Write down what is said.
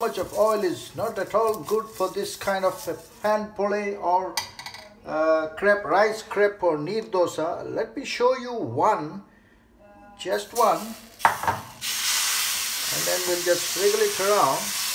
much of oil is not at all good for this kind of pan pole or uh, crepe, rice crepe or neer dosa. Let me show you one, just one, and then we'll just wriggle it around.